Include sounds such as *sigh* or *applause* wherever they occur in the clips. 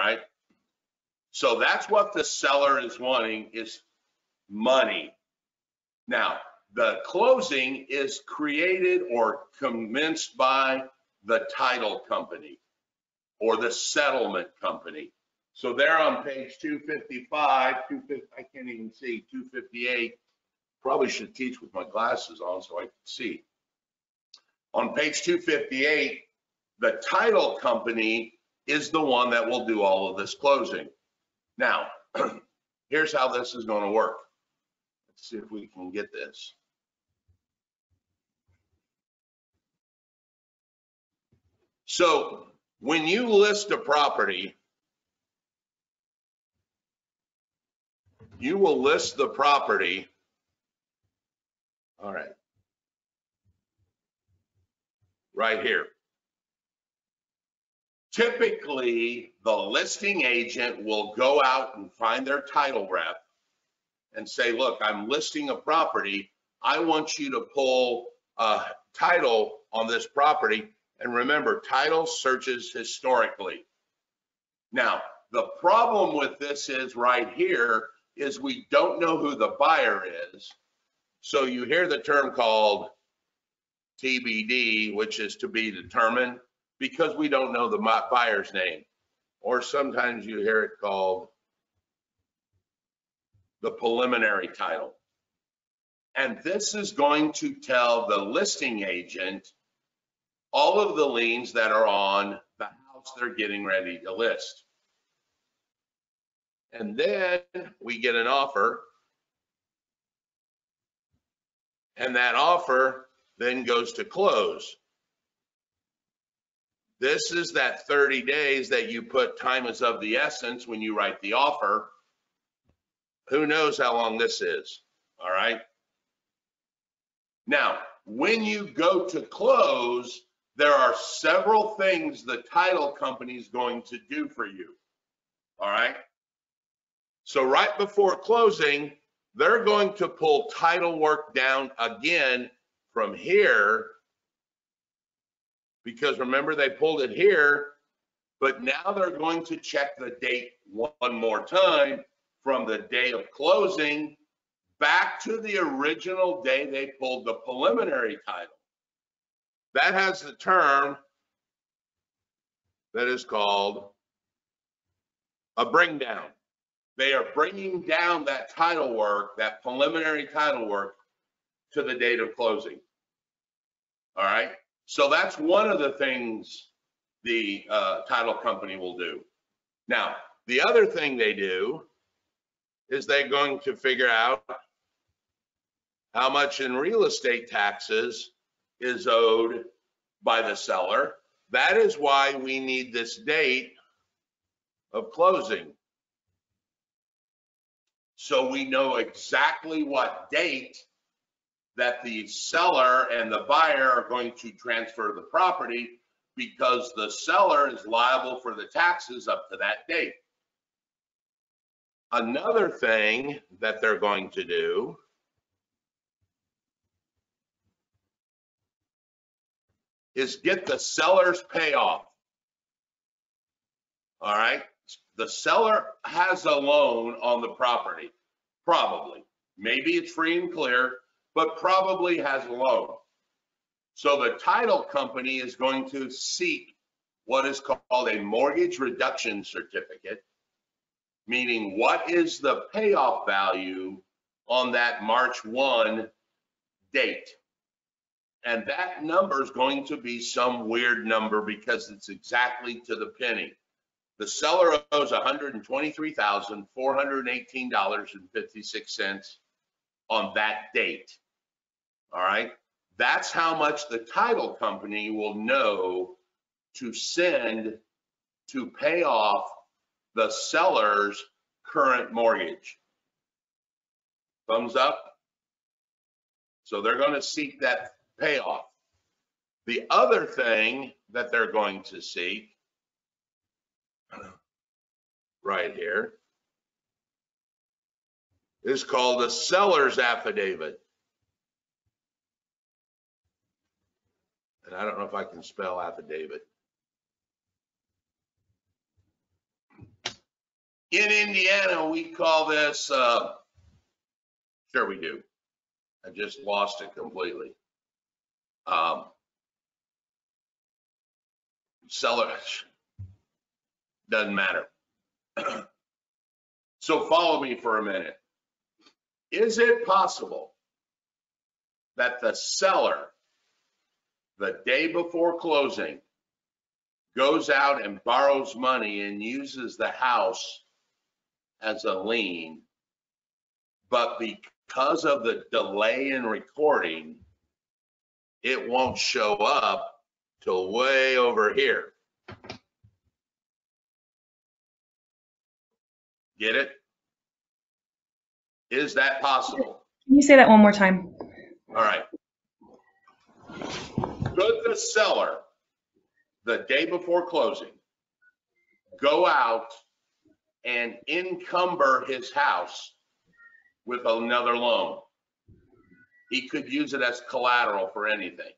right? So that's what the seller is wanting is money. Now, the closing is created or commenced by the title company or the settlement company. So there on page 255, 250, I can't even see, 258, probably should teach with my glasses on so I can see. On page 258, the title company is the one that will do all of this closing. Now, *clears throat* here's how this is going to work. Let's see if we can get this. So when you list a property, you will list the property. All right. Right here. Typically, the listing agent will go out and find their title rep and say, look, I'm listing a property. I want you to pull a title on this property. And remember, title searches historically. Now, the problem with this is right here is we don't know who the buyer is. So you hear the term called TBD, which is to be determined, because we don't know the buyer's name. Or sometimes you hear it called the preliminary title. And this is going to tell the listing agent all of the liens that are on the house they're getting ready to list. And then we get an offer. And that offer then goes to close. This is that 30 days that you put time is of the essence when you write the offer. Who knows how long this is, all right? Now, when you go to close, there are several things the title company is going to do for you, all right? So right before closing, they're going to pull title work down again from here because remember they pulled it here, but now they're going to check the date one more time from the day of closing back to the original day they pulled the preliminary title. That has the term that is called a bring down. They are bringing down that title work, that preliminary title work to the date of closing. All right. So that's one of the things the uh, title company will do. Now, the other thing they do is they're going to figure out how much in real estate taxes is owed by the seller. That is why we need this date of closing. So we know exactly what date that the seller and the buyer are going to transfer the property because the seller is liable for the taxes up to that date. Another thing that they're going to do is get the seller's payoff. All right. The seller has a loan on the property, probably. Maybe it's free and clear but probably has loan. So the title company is going to seek what is called a mortgage reduction certificate, meaning what is the payoff value on that March 1 date. And that number is going to be some weird number because it's exactly to the penny. The seller owes $123,418.56 on that date. All right. That's how much the title company will know to send to pay off the seller's current mortgage. Thumbs up. So they're going to seek that payoff. The other thing that they're going to seek *clears throat* right here is called a seller's affidavit. And I don't know if I can spell affidavit. In Indiana, we call this, uh, sure we do. I just lost it completely. Um, seller, doesn't matter. *clears throat* So follow me for a minute. Is it possible that the seller, the day before closing, goes out and borrows money and uses the house as a lien, but because of the delay in recording, it won't show up till way over here? Get it? Is that possible? Can you say that one more time? All right. Could the seller, the day before closing, go out and encumber his house with another loan? He could use it as collateral for anything.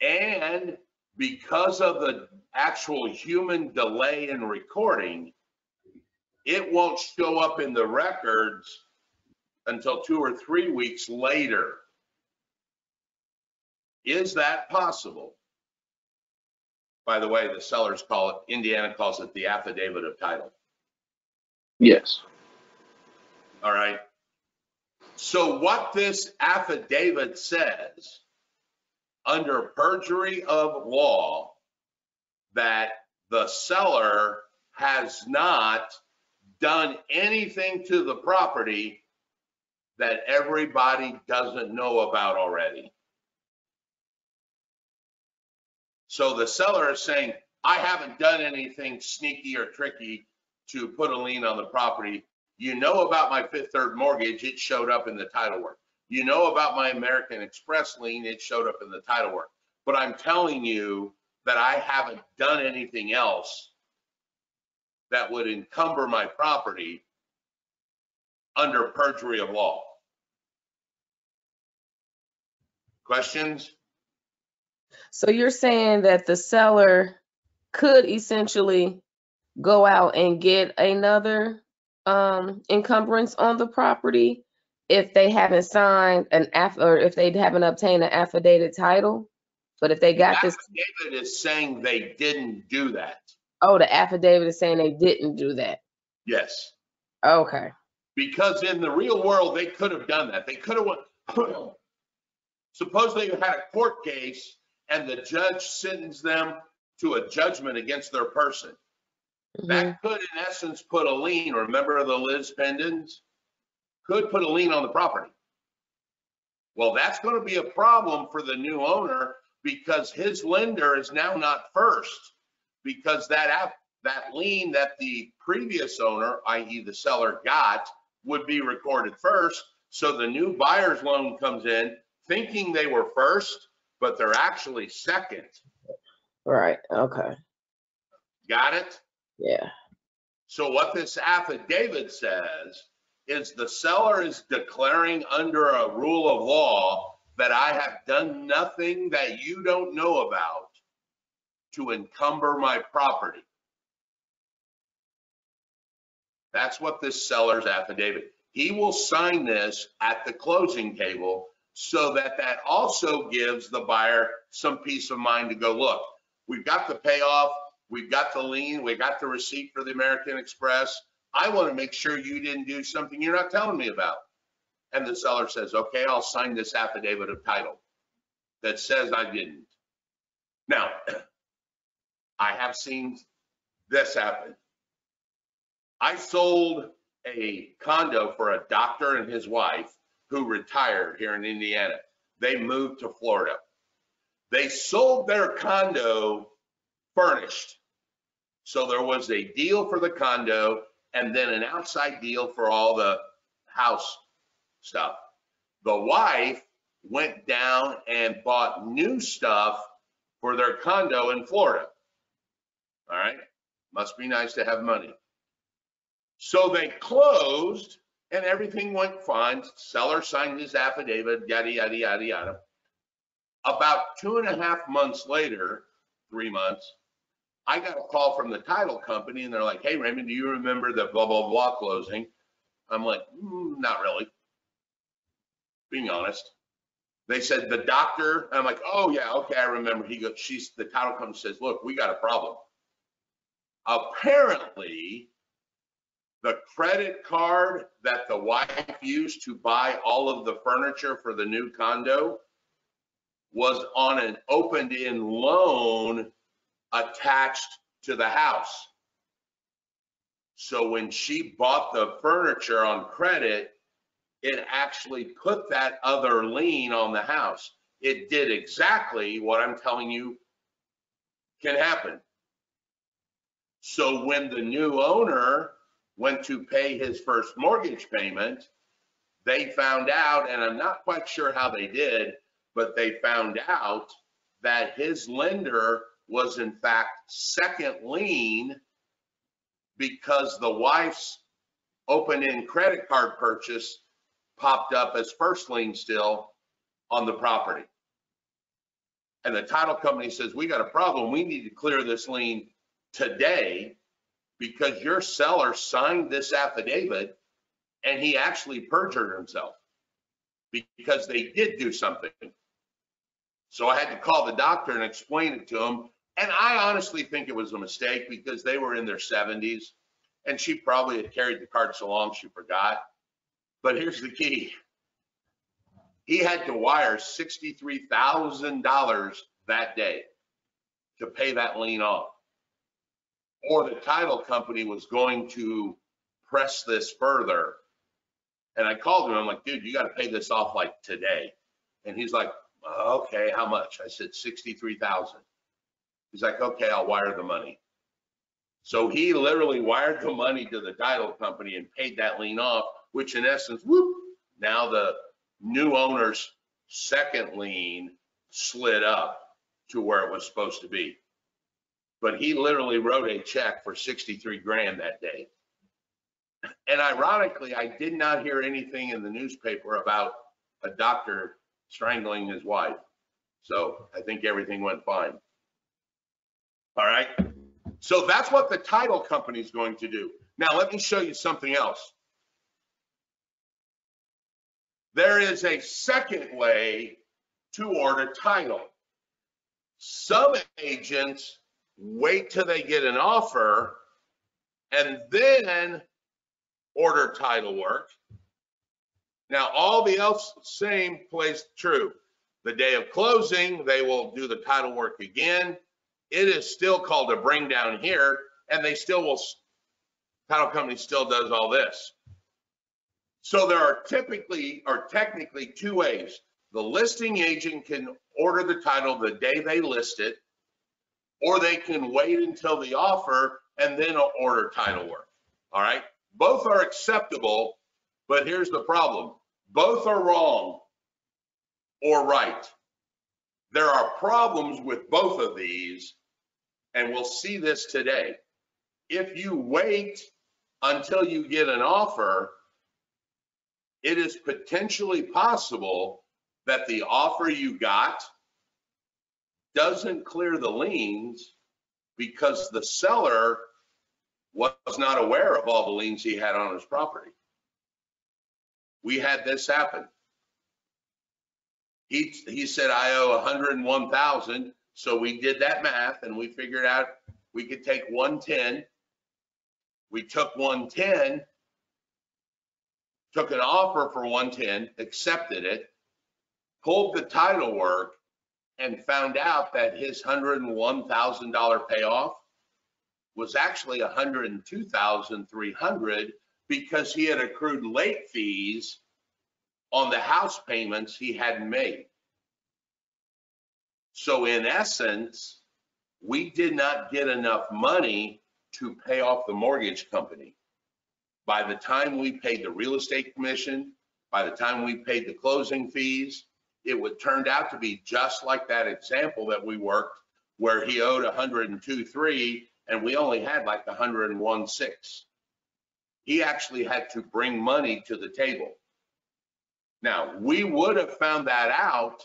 And because of the actual human delay in recording, it won't show up in the records until two or three weeks later. Is that possible? By the way, the sellers call it, Indiana calls it the affidavit of title. Yes. All right. So what this affidavit says, under perjury of law, that the seller has not done anything to the property that everybody doesn't know about already. So the seller is saying, I haven't done anything sneaky or tricky to put a lien on the property. You know about my Fifth Third mortgage, it showed up in the title work. You know about my American Express lien, it showed up in the title work. But I'm telling you that I haven't done anything else that would encumber my property under perjury of law. Questions? So you're saying that the seller could essentially go out and get another um encumbrance on the property if they haven't signed an aff, or if they haven't obtained an affidavit title? But if they got this, Affidavit is saying they didn't do that. oh, the affidavit is saying they didn't do that. Yes. Okay, Because in the real world, they could have done that. They could have *clears throat* suppose they had a court case and the judge sentenced them to a judgment against their person. Mhm. That could in essence put a lien, remember the Lis Pendens? Could put a lien on the property. Well, that's going to be a problem for the new owner because his lender is now not first. Because that app, that lien that the previous owner, i.e. the seller got, would be recorded first. So the new buyer's loan comes in thinking they were first, but they're actually second. right, okay, Got it? yeah, So what this affidavit says is the seller is declaring under a rule of law that I have done nothing that you don't know about to encumber my property. That's what this seller's affidavit. He will sign this at the closing table so that that also gives the buyer some peace of mind to go, look, we've got the payoff, we've got the lien, we got the receipt for the American Express. I want to make sure you didn't do something you're not telling me about. And the seller says, okay, I'll sign this affidavit of title that says I didn't. Now, *clears throat* I have seen this happen. I sold a condo for a doctor and his wife who retired here in Indiana. They moved to Florida. They sold their condo furnished. So there was a deal for the condo and then an outside deal for all the house stuff. The wife went down and bought new stuff for their condo in Florida. All right, must be nice to have money. So they closed and everything went fine. Seller signed his affidavit, yada, yada, yada, yada. About two and a half months later, three months, I got a call from the title company and they're like, hey Raymond, do you remember the blah, blah, blah closing? I'm like, "Mm, not really. Being honest. They said the doctor, I'm like, oh yeah, okay, I remember. He goes, she's, the title company says, look, we got a problem. Apparently, the credit card that the wife used to buy all of the furniture for the new condo was on an open-end loan attached to the house. So when she bought the furniture on credit, it actually put that other lien on the house. It did exactly what I'm telling you can happen. So when the new owner went to pay his first mortgage payment, they found out, and I'm not quite sure how they did, but they found out that his lender was in fact second lien because the wife's open-end credit card purchase popped up as first lien still on the property. And the title company says, we got a problem. We need to clear this lien today because your seller signed this affidavit and he actually perjured himself because they did do something. So I had to call the doctor and explain it to him. And I honestly think it was a mistake because they were in their 70s and she probably had carried the card so long she forgot. But here's the key. He had to wire $63,000 that day to pay that lien off. Or the title company was going to press this further. And I called him, I'm like, dude, you got to pay this off like today. And he's like, okay, how much? I said 63,000. He's like, okay, I'll wire the money. So he literally wired the money to the title company and paid that lien off, which in essence, whoop, now the new owner's second lien slid up to where it was supposed to be. But he literally wrote a check for 63 grand that day. And ironically, I did not hear anything in the newspaper about a doctor strangling his wife. So I think everything went fine. All right. So that's what the title company is going to do. Now, let me show you something else. There is a second way to order title. Some agents wait till they get an offer and then order title work. Now, all the else same plays true. The day of closing, they will do the title work again. It is still called a bring down here, and they still will, title company still does all this. So there are typically, or technically two ways. The listing agent can order the title the day they list it, or they can wait until the offer and then order title work. All right. Both are acceptable, but here's the problem. Both are wrong or right. There are problems with both of these, and we'll see this today. If you wait until you get an offer, it is potentially possible that the offer you got doesn't clear the liens because the seller was not aware of all the liens he had on his property. We had this happen. He, he said, I owe 101,000. So we did that math and we figured out we could take 110. We took 110, took an offer for 110, accepted it, pulled the title work and found out that his $101,000 payoff was actually 102,300 because he had accrued late fees on the house payments he hadn't made. So in essence, we did not get enough money to pay off the mortgage company. By the time we paid the real estate commission, by the time we paid the closing fees, it would turned out to be just like that example that we worked where he owed 102.3 and we only had like 101.6. He actually had to bring money to the table. Now, we would have found that out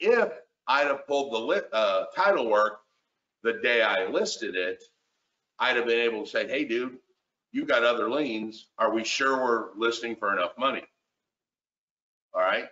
if I'd have pulled the lit, uh, title work the day I listed it, I'd have been able to say, hey, dude, you got other liens. Are we sure we're listing for enough money? All right,